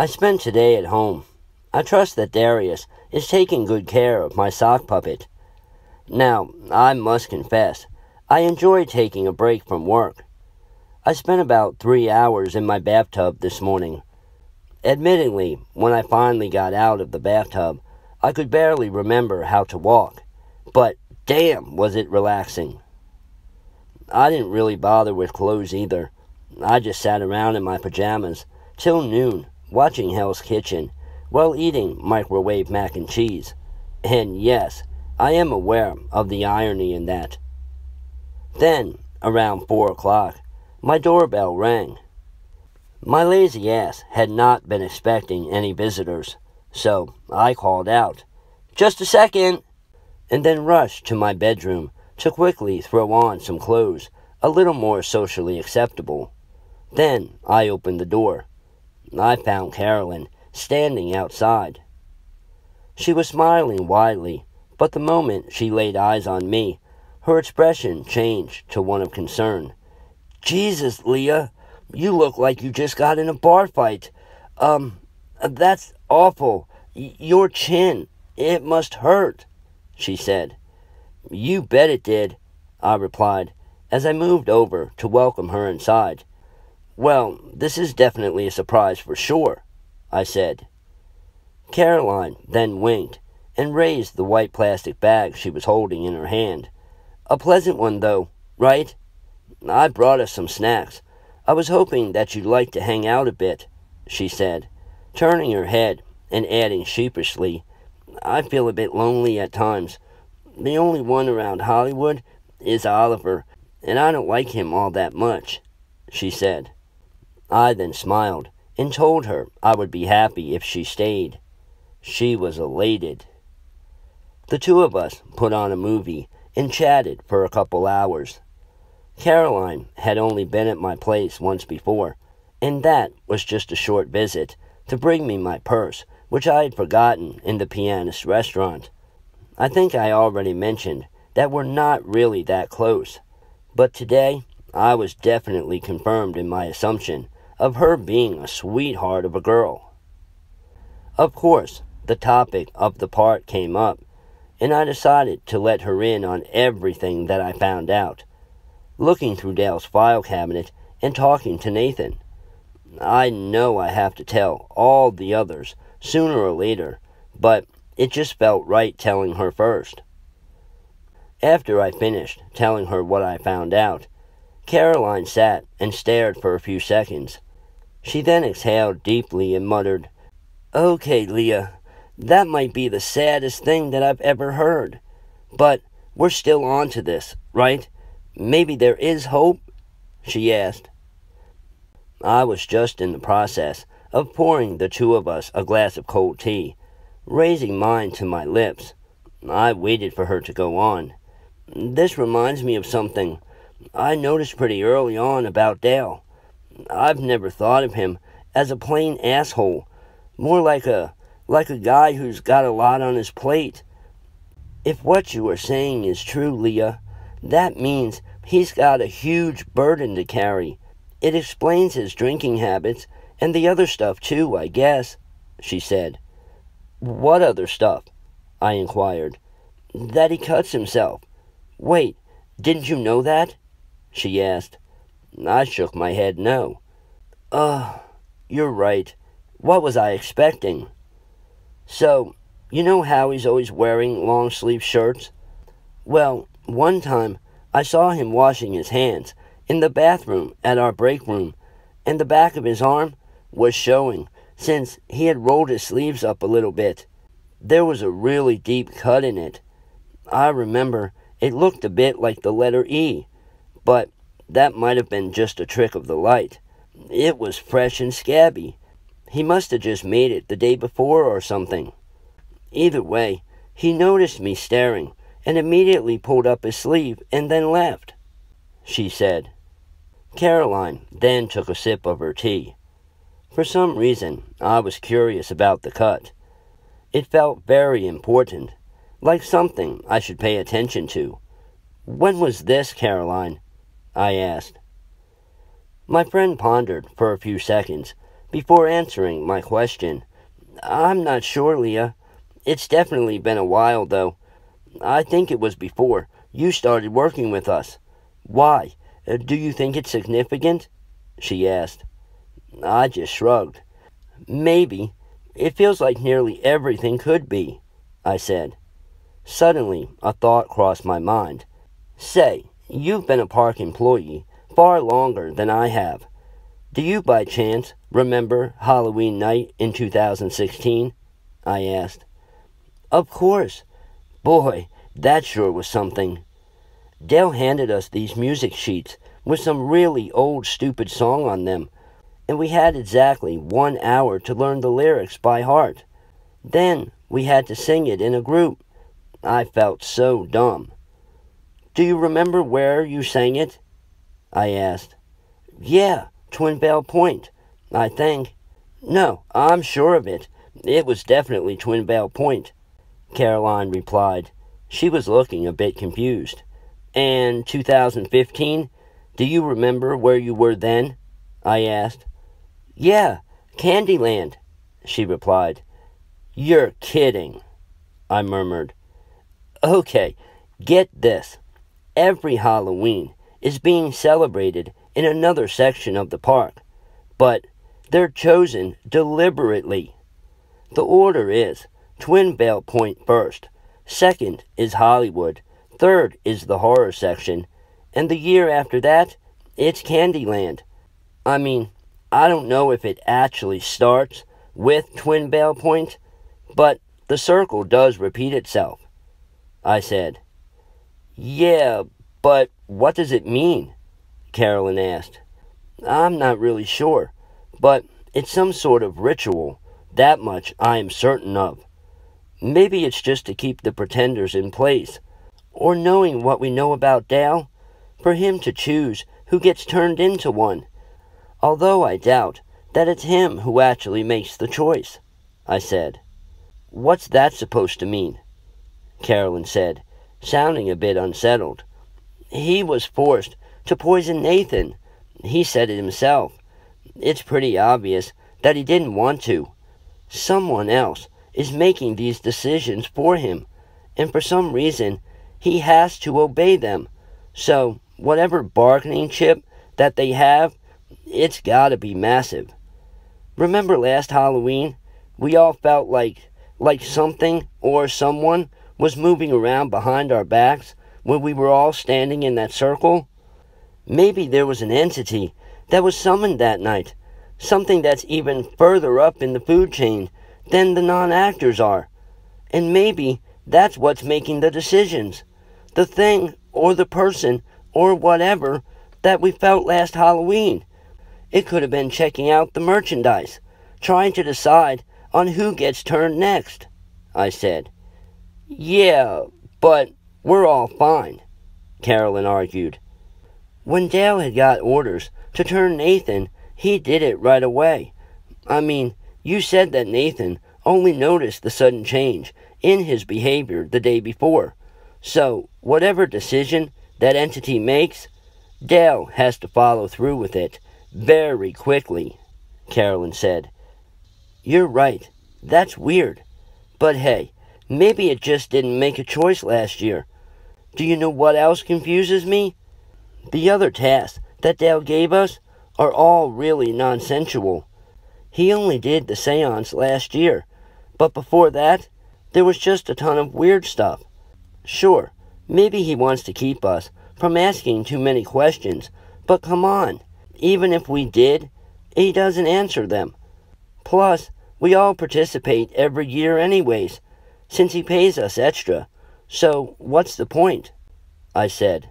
I spent today at home. I trust that Darius is taking good care of my sock puppet. Now, I must confess, I enjoy taking a break from work. I spent about three hours in my bathtub this morning. Admittedly, when I finally got out of the bathtub, I could barely remember how to walk, but damn, was it relaxing. I didn't really bother with clothes either. I just sat around in my pajamas till noon, watching Hell's Kitchen while eating microwave mac and cheese. And yes, I am aware of the irony in that. Then, around four o'clock, my doorbell rang. My lazy ass had not been expecting any visitors, so I called out, Just a second! and then rushed to my bedroom to quickly throw on some clothes a little more socially acceptable. Then I opened the door. I found Carolyn standing outside. She was smiling widely, but the moment she laid eyes on me, her expression changed to one of concern. Jesus, Leah, you look like you just got in a bar fight. Um, that's awful. Y- your chin, it must hurt, she said. You bet it did, I replied, as I moved over to welcome her inside. Well, this is definitely a surprise for sure, I said. Caroline then winked and raised the white plastic bag she was holding in her hand. A pleasant one, though, right? I brought us some snacks. I was hoping that you'd like to hang out a bit, she said, turning her head and adding sheepishly, I feel a bit lonely at times. The only one around Hollywood is Oliver, and I don't like him all that much, she said. I then smiled and told her I would be happy if she stayed. She was elated. The two of us put on a movie and chatted for a couple hours. Caroline had only been at my place once before, and that was just a short visit to bring me my purse, which I had forgotten in the pianist's restaurant. I think I already mentioned that we're not really that close, but today I was definitely confirmed in my assumption of her being a sweetheart of a girl. Of course, the topic of the part came up, and I decided to let her in on everything that I found out looking through Dale's file cabinet and talking to Nathan. I know I have to tell all the others sooner or later, but it just felt right telling her first. After I finished telling her what I found out, Caroline sat and stared for a few seconds. She then exhaled deeply and muttered, Okay, Leah, that might be the saddest thing that I've ever heard. But we're still on to this, right? Maybe there is hope? she asked. I was just in the process of pouring the two of us a glass of cold tea, raising mine to my lips. I waited for her to go on. This reminds me of something I noticed pretty early on about Dale. I've never thought of him as a plain asshole, more like a like a guy who's got a lot on his plate. If what you are saying is true, Leah, that means He's got a huge burden to carry. It explains his drinking habits and the other stuff, too, I guess, she said. What other stuff? I inquired. That he cuts himself. Wait, didn't you know that? she asked. I shook my head no. Uh, you're right. What was I expecting? So, you know how he's always wearing long sleeve shirts? Well, one time I saw him washing his hands in the bathroom at our break room, and the back of his arm was showing since he had rolled his sleeves up a little bit. There was a really deep cut in it. I remember it looked a bit like the letter E, but that might have been just a trick of the light. It was fresh and scabby. He must have just made it the day before or something. Either way, he noticed me staring and immediately pulled up his sleeve and then left, she said. Caroline then took a sip of her tea. For some reason, I was curious about the cut. It felt very important, like something I should pay attention to. When was this, Caroline? I asked. My friend pondered for a few seconds, before answering my question. I'm not sure, Leah. It's definitely been a while, though. I think it was before you started working with us. Why? Uh, do you think it's significant? She asked. I just shrugged. Maybe. It feels like nearly everything could be, I said. Suddenly, a thought crossed my mind. Say, you've been a park employee far longer than I have. Do you, by chance, remember Halloween night in 2016? I asked. Of course. Boy, that sure was something. Dale handed us these music sheets with some really old stupid song on them, and we had exactly one hour to learn the lyrics by heart. Then we had to sing it in a group. I felt so dumb. Do you remember where you sang it? I asked. Yeah, Twin Bell Point, I think. No, I'm sure of it. It was definitely Twin Bell Point, Caroline replied. She was looking a bit confused. And 2015? Do you remember where you were then? I asked. Yeah, Candyland, she replied. You're kidding, I murmured. Okay, get this. Every Halloween is being celebrated in another section of the park, but they're chosen deliberately. The order is Twin Bell Point first, second is Hollywood, third is the horror section, and the year after that, it's Candyland. I mean, I don't know if it actually starts with Twin Bell Point, but the circle does repeat itself. I said. Yeah, but what does it mean? Carolyn asked. I'm not really sure, but it's some sort of ritual. That much I am certain of. Maybe it's just to keep the pretenders in place, or knowing what we know about Dale, for him to choose who gets turned into one. Although I doubt that it's him who actually makes the choice, I said. What's that supposed to mean? Carolyn said, sounding a bit unsettled. He was forced to poison Nathan. He said it himself. It's pretty obvious that he didn't want to. Someone else is making these decisions for him, and for some reason, he has to obey them. So, whatever bargaining chip that they have, it's gotta be massive. Remember last Halloween? We all felt like like something or someone was moving around behind our backs when we were all standing in that circle? Maybe there was an entity that was summoned that night, something that's even further up in the food chain than the non actors are. And maybe that's what's making the decisions. The thing or the person or whatever that we felt last Halloween. It could have been checking out the merchandise, trying to decide on who gets turned next, I said. Yeah, but we're all fine, Carolyn argued. When Dale had got orders to turn Nathan, he did it right away. I mean, you said that Nathan only noticed the sudden change in his behavior the day before. So, whatever decision that entity makes, Dale has to follow through with it very quickly, Carolyn said. You're right. That's weird. But hey, maybe it just didn't make a choice last year. Do you know what else confuses me? The other tasks that Dale gave us are all really nonsensical. He only did the seance last year, but before that, there was just a ton of weird stuff. Sure, maybe he wants to keep us from asking too many questions, but come on, even if we did, he doesn't answer them. Plus, we all participate every year anyways, since he pays us extra. So, what's the point? I said.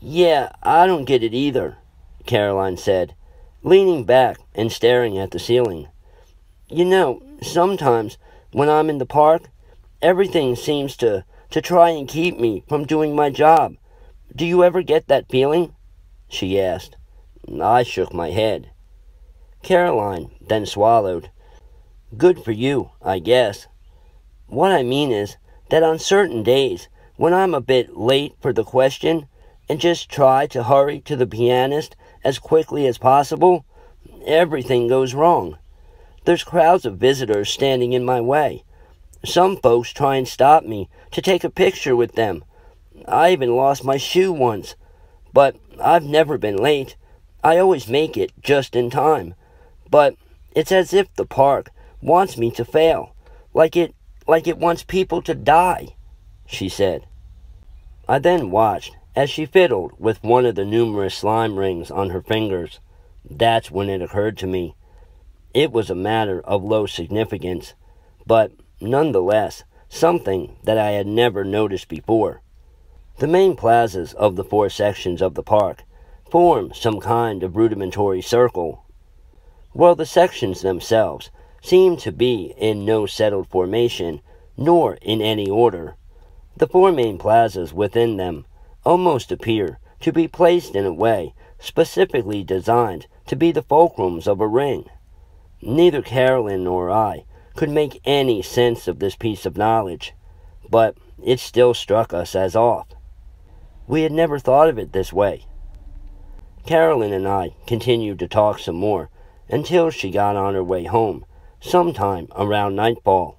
Yeah, I don't get it either, Caroline said, leaning back and staring at the ceiling. You know, sometimes when I'm in the park, everything seems to, to try and keep me from doing my job. Do you ever get that feeling? She asked. I shook my head. Caroline then swallowed. Good for you, I guess. What I mean is that on certain days, when I'm a bit late for the question and just try to hurry to the pianist as quickly as possible, everything goes wrong. There's crowds of visitors standing in my way. Some folks try and stop me to take a picture with them. I even lost my shoe once. But I've never been late. I always make it just in time. But it's as if the park wants me to fail, like it like it wants people to die, she said. I then watched as she fiddled with one of the numerous slime rings on her fingers. That's when it occurred to me. It was a matter of low significance, but nonetheless something that I had never noticed before. The main plazas of the four sections of the park form some kind of rudimentary circle, while the sections themselves seem to be in no settled formation, nor in any order. The four main plazas within them almost appear to be placed in a way specifically designed to be the fulcrums of a ring. Neither Carolyn nor I could make any sense of this piece of knowledge, but it still struck us as off. We had never thought of it this way. Carolyn and I continued to talk some more until she got on her way home, sometime around nightfall.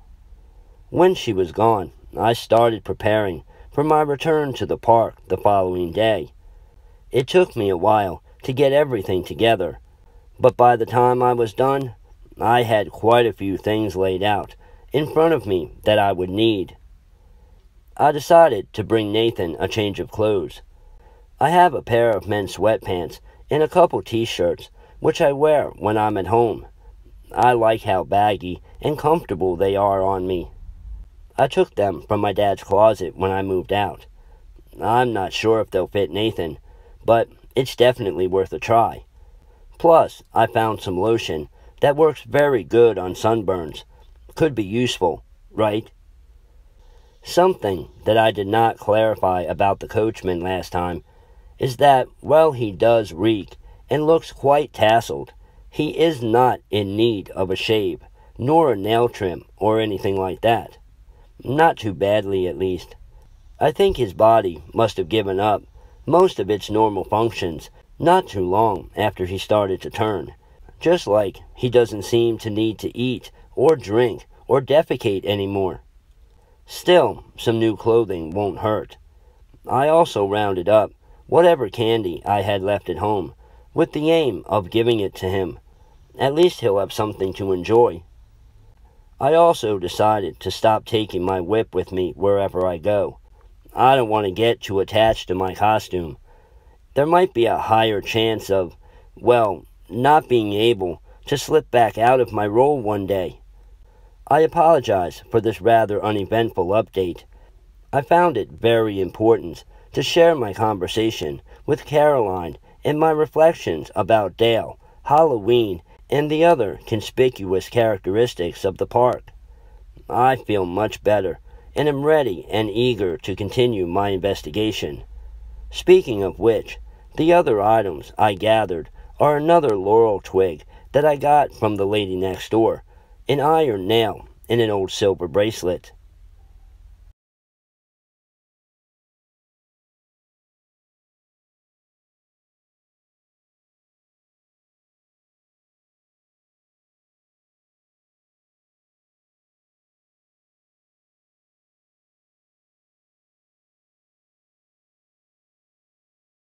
When she was gone, I started preparing for my return to the park the following day. It took me a while to get everything together, but by the time I was done, I had quite a few things laid out in front of me that I would need. I decided to bring Nathan a change of clothes. I have a pair of men's sweatpants and a couple t-shirts, which I wear when I'm at home. I like how baggy and comfortable they are on me. I took them from my dad's closet when I moved out. I'm not sure if they'll fit Nathan, but it's definitely worth a try. Plus, I found some lotion that works very good on sunburns. Could be useful, right? Something that I did not clarify about the coachman last time is that while he does reek and looks quite tasseled, he is not in need of a shave, nor a nail trim, or anything like that. Not too badly, at least. I think his body must have given up most of its normal functions not too long after he started to turn, just like he doesn't seem to need to eat or drink or defecate anymore. Still, some new clothing won't hurt. I also rounded up whatever candy I had left at home, with the aim of giving it to him. At least he'll have something to enjoy. I also decided to stop taking my whip with me wherever I go. I don't want to get too attached to my costume. There might be a higher chance of, well, not being able to slip back out of my role one day. I apologize for this rather uneventful update. I found it very important to share my conversation with Caroline and my reflections about Dale, Halloween, and the other conspicuous characteristics of the park. I feel much better and am ready and eager to continue my investigation. Speaking of which, the other items I gathered are another laurel twig that I got from the lady next door, an iron nail, and an old silver bracelet.